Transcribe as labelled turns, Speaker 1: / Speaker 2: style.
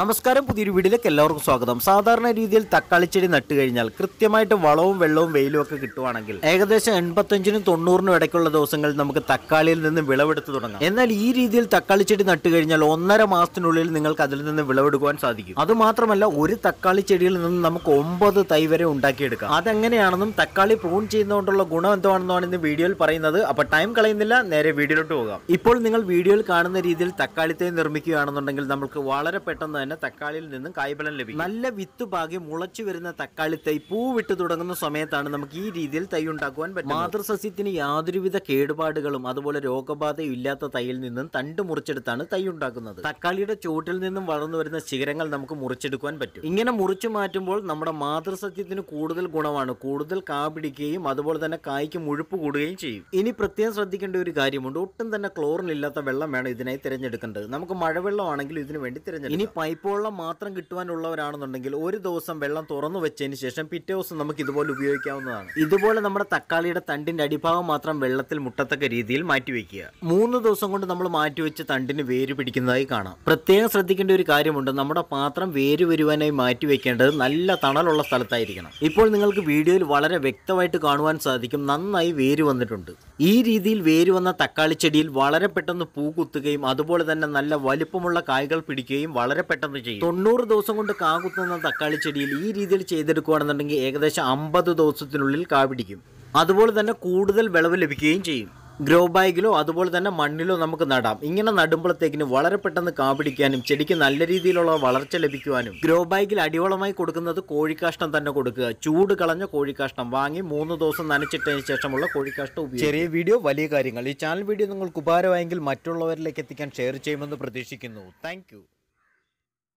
Speaker 1: നമസ്കാരം പുതിയൊരു വീഡിയോയിലേക്ക് എല്ലാവർക്കും സ്വാഗതം. സാധാരണ രീതിയിൽ തക്കാളി ചെടി നട്ടു കഴിഞ്ഞാൽ കൃത്യമായിട്ട് വളവും വെള്ളവും വെയിലും ഒക്കെ കിട്ടുവാണെങ്കിൽ ഏകദേശം എൺപത്തഞ്ചിനും തൊണ്ണൂറിനും ഇടയ്ക്കുള്ള ദിവസങ്ങളിൽ നമുക്ക് തക്കാളിയിൽ നിന്ന് വിളവെടുത്ത് തുടങ്ങാം. എന്നാൽ ഈ രീതിയിൽ തക്കാളി ചെടി നട്ടു കഴിഞ്ഞാൽ ഒന്നര മാസത്തിനുള്ളിൽ നിങ്ങൾക്ക് അതിൽ നിന്ന് വിളവെടുക്കുവാൻ സാധിക്കും. അത് മാത്രമല്ല ഒരു തക്കാളി ചെടിയിൽ നിന്ന് നമുക്ക് ഒമ്പത് തൈ വരെ ഉണ്ടാക്കിയെടുക്കാം. അതെങ്ങനെയാണെന്നും തക്കാളി പ്രൂൺ ചെയ്യുന്നതുകൊണ്ടുള്ള ഗുണം എന്താണെന്നാണ് ഇന്ന് വീഡിയോയിൽ പറയുന്നത്. അപ്പൊ ടൈം കളയുന്നില്ല നേരെ വീഡിയോയിലോട്ട് പോകാം. ഇപ്പോൾ നിങ്ങൾ വീഡിയോയിൽ കാണുന്ന രീതിയിൽ തക്കാളി തൈ നിർമ്മിക്കുകയാണെന്നുണ്ടെങ്കിൽ നമുക്ക് വളരെ പെട്ടെന്ന് തന്നെ തക്കാളിയിൽ നിന്നും കായ്ഫലം ലഭിക്കും. നല്ല വിത്ത് പാകി മുളച്ചു വരുന്ന തക്കാളി തൈ പൂവിട്ട് തുടങ്ങുന്ന സമയത്താണ് നമുക്ക് ഈ രീതിയിൽ തൈ ഉണ്ടാക്കുവാൻ പറ്റും മാതൃസസ്യത്തിന് യാതൊരുവിധ കേടുപാടുകളും അതുപോലെ രോഗബാധയും ഇല്ലാത്ത തൈയിൽ നിന്നും തണ്ട് മുറിച്ചെടുത്താണ് തൈ ഉണ്ടാക്കുന്നത്. തക്കാളിയുടെ ചുവട്ടിൽ നിന്നും വളർന്നു വരുന്ന ശിഖരങ്ങൾ നമുക്ക് മുറിച്ചെടുക്കുവാൻ പറ്റും. ഇങ്ങനെ മുറിച്ചു മാറ്റുമ്പോൾ നമ്മുടെ മാതൃസസ്യത്തിന് കൂടുതൽ ഗുണമാണ്. കൂടുതൽ കാ പിടിക്കുകയും അതുപോലെ തന്നെ കായ്ക്ക് മുഴുപ്പ് കൂടുകയും ചെയ്യും. ഇനി പ്രത്യേകം ശ്രദ്ധിക്കേണ്ട ഒരു കാര്യമുണ്ട്. ഒട്ടും തന്നെ ക്ലോറിൻ ഇല്ലാത്ത വെള്ളം വേണം ഇതിനായി തിരഞ്ഞെടുക്കേണ്ടത്. നമുക്ക് മഴവെള്ളമാണെങ്കിൽ ഇതിനു വേണ്ടി തിരഞ്ഞെടുക്കാം. ഇനി പൈപ്പ് വെള്ളം മാത്രം കിട്ടുവാനുള്ളവരാണെന്നുണ്ടെങ്കിൽ ഒരു ദിവസം വെള്ളം തുറന്നു വെച്ചതിന് ശേഷം പിറ്റേ ദിവസം നമുക്ക് ഇതുപോലെ ഉപയോഗിക്കാവുന്നതാണ്. ഇതുപോലെ നമ്മുടെ തക്കാളിയുടെ തണ്ടിന്റെ അടിഭാഗം മാത്രം വെള്ളത്തിൽ മുട്ടത്തക്ക രീതിയിൽ മാറ്റി വെക്കുക. മൂന്ന് ദിവസം കൊണ്ട് നമ്മൾ മാറ്റിവെച്ച് തണ്ടിന് വേര് പിടിക്കുന്നതായി കാണാം. പ്രത്യേകം ശ്രദ്ധിക്കേണ്ട ഒരു കാര്യമുണ്ട്. നമ്മുടെ പാത്രം വേര് വരുവാനായി മാറ്റി വെക്കേണ്ടത് നല്ല തണലുള്ള സ്ഥലത്തായിരിക്കണം. ഇപ്പോൾ നിങ്ങൾക്ക് വീഡിയോയിൽ വളരെ വ്യക്തമായിട്ട് കാണുവാൻ സാധിക്കും നന്നായി വേര് വന്നിട്ടുണ്ട്. ഈ രീതിയിൽ വേര് വന്ന തക്കാളി ചെടിയിൽ വളരെ പെട്ടെന്ന് പൂ കുത്തുകയും അതുപോലെ തന്നെ നല്ല വലുപ്പമുള്ള കായ്കൾ പിടിക്കുകയും വളരെ പെട്ടെന്ന് ചെയ്യും. തൊണ്ണൂറ് ദിവസം കൊണ്ട് കാ കുത്തുന്ന തക്കാളി ചെടിയിൽ ഈ രീതിയിൽ ചെയ്തെടുക്കുകയാണെന്നുണ്ടെങ്കിൽ ഏകദേശം അമ്പത് ദിവസത്തിനുള്ളിൽ കാ പിടിക്കും. അതുപോലെ തന്നെ കൂടുതൽ വിളവ് ലഭിക്കുകയും ചെയ്യും. ഗ്രോ ബാഗിലോ അതുപോലെ തന്നെ മണ്ണിലോ നമുക്ക് നടാം. ഇങ്ങനെ നടുമ്പോഴത്തേക്കിന് വളരെ പെട്ടെന്ന് കാപിടിക്കാനും ചെടിക്ക് നല്ല രീതിയിലുള്ള വളർച്ച ലഭിക്കുവാനും ഗ്രോ ബാഗിൽ അടിവളമായി കൊടുക്കുന്നത് കോഴിക്കാഷ്ടം തന്നെ കൊടുക്കുക. ചൂട് കളഞ്ഞ കോഴിക്കാഷ്ടം വാങ്ങി മൂന്ന് ദിവസം നനച്ചിട്ടതിന് ശേഷമുള്ള കോഴിക്കാഷ്ടം ഉപയോഗിക്കും ചെറിയ വീഡിയോ വലിയ കാര്യങ്ങൾ. ഈ ചാനൽ വീഡിയോ നിങ്ങൾക്ക് ഉപകാരമായെങ്കിൽ മറ്റുള്ളവരിലേക്ക് എത്തിക്കാൻ ഷെയർ ചെയ്യുമെന്ന് പ്രതീക്ഷിക്കുന്നു. താങ്ക്